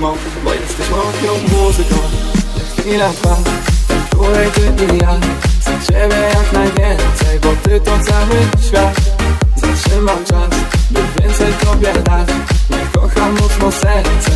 dumą Bo jesteś moją muzyką. Chwila trwa, w której ty i ja Chcę ciebie jak najwięcej, bo ty to cały świat Zatrzymam czas, by więcej tobie dać. Nie kocham mocno serce